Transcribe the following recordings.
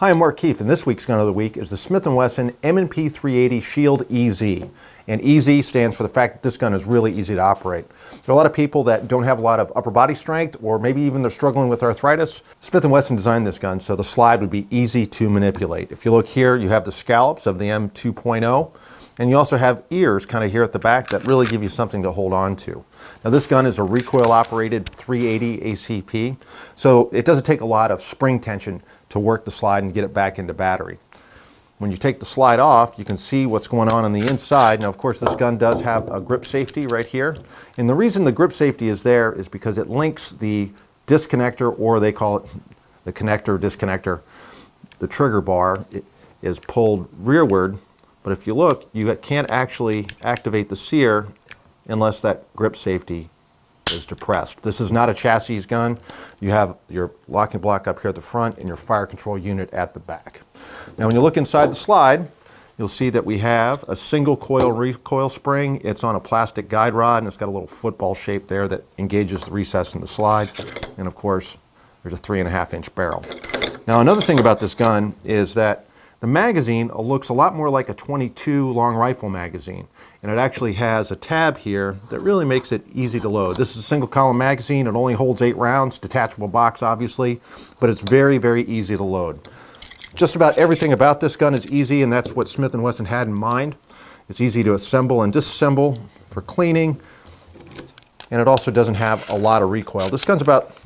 Hi, I'm Mark Keefe, and this week's gun of the week is the Smith & Wesson M&P 380 Shield EZ. And EZ stands for the fact that this gun is really easy to operate. There are a lot of people that don't have a lot of upper body strength, or maybe even they're struggling with arthritis. Smith & Wesson designed this gun so the slide would be easy to manipulate. If you look here, you have the scallops of the M2.0, and you also have ears kind of here at the back that really give you something to hold on to. Now this gun is a recoil operated 380 ACP, so it doesn't take a lot of spring tension to work the slide and get it back into battery. When you take the slide off, you can see what's going on on the inside. Now, of course, this gun does have a grip safety right here. And the reason the grip safety is there is because it links the disconnector, or they call it the connector disconnector. The trigger bar is pulled rearward, but if you look, you can't actually activate the sear unless that grip safety is depressed. This is not a chassis gun. You have your locking block up here at the front and your fire control unit at the back. Now when you look inside the slide, you'll see that we have a single coil recoil spring. It's on a plastic guide rod and it's got a little football shape there that engages the recess in the slide. And of course, there's a three and a half inch barrel. Now another thing about this gun is that the magazine looks a lot more like a 22 long rifle magazine and it actually has a tab here that really makes it easy to load. This is a single column magazine. It only holds eight rounds, detachable box obviously, but it's very, very easy to load. Just about everything about this gun is easy and that's what Smith & Wesson had in mind. It's easy to assemble and disassemble for cleaning and it also doesn't have a lot of recoil. This gun's about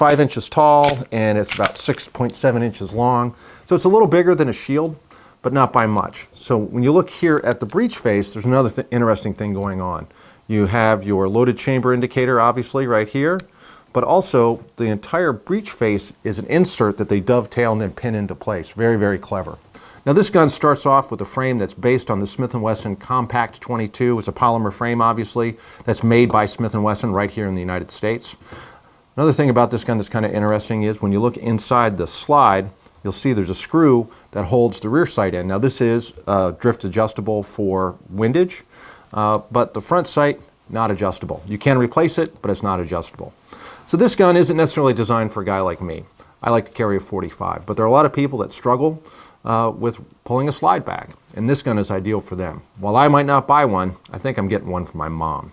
five inches tall and it's about 6.7 inches long. So it's a little bigger than a shield, but not by much. So when you look here at the breech face, there's another th interesting thing going on. You have your loaded chamber indicator obviously right here, but also the entire breech face is an insert that they dovetail and then pin into place. Very, very clever. Now this gun starts off with a frame that's based on the Smith & Wesson Compact 22. It's a polymer frame obviously that's made by Smith & Wesson right here in the United States. Another thing about this gun that's kind of interesting is when you look inside the slide, you'll see there's a screw that holds the rear sight in. Now this is uh, drift adjustable for windage, uh, but the front sight, not adjustable. You can replace it, but it's not adjustable. So this gun isn't necessarily designed for a guy like me. I like to carry a 45, but there are a lot of people that struggle uh, with pulling a slide back, and this gun is ideal for them. While I might not buy one, I think I'm getting one for my mom.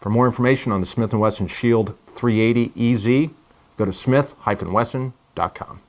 For more information on the Smith & Wesson Shield 380 EZ, go to smith-wesson.com.